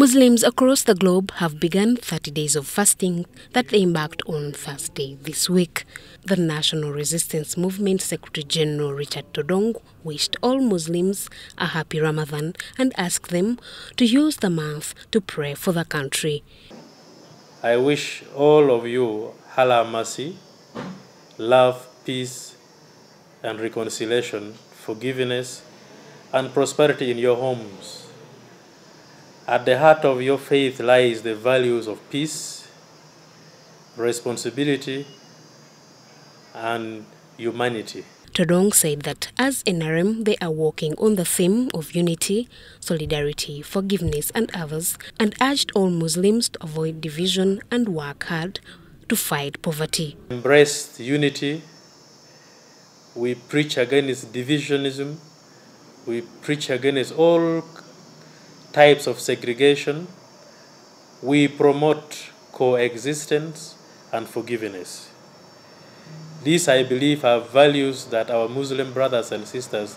Muslims across the globe have begun 30 days of fasting that they embarked on Thursday this week. The National Resistance Movement Secretary General Richard Todwong wished all Muslims a happy Ramadan and asked them to use the month to pray for the country. I wish all of you Allah mercy, love, peace, and reconciliation, forgiveness, and prosperity in your homes. At the heart of your faith lies the values of peace, responsibility, and humanity. Todwong said that as NRM, they are working on the theme of unity, solidarity, forgiveness, and others, and urged all Muslims to avoid division and work hard to fight poverty. Embrace unity. We preach against divisionism. We preach against all types of segregation. We promote coexistence and forgiveness. These, I believe, are values that our Muslim brothers and sisters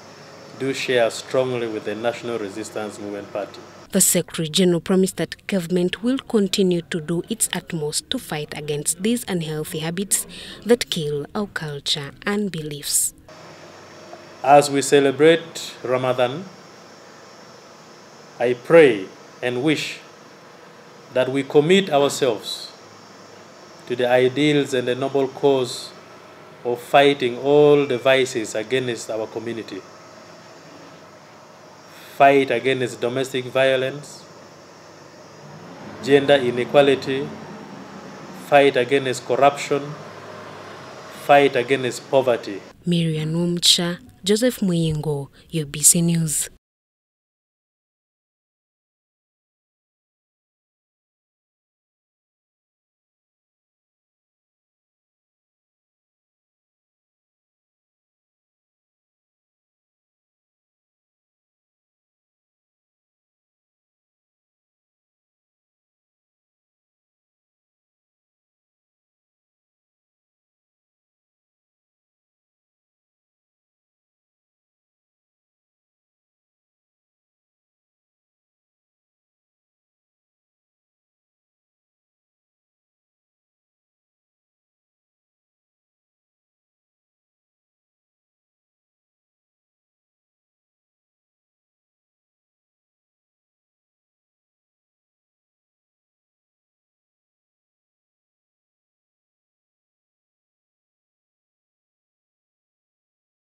do share strongly with the National Resistance Movement Party. The Secretary General promised that government will continue to do its utmost to fight against these unhealthy habits that kill our culture and beliefs. As we celebrate Ramadan, I pray and wish that we commit ourselves to the ideals and the noble cause of fighting all the vices against our community. Fight against domestic violence, gender inequality, fight against corruption, fight against poverty. Miriam Umcha, Joseph Muyingo, UBC News.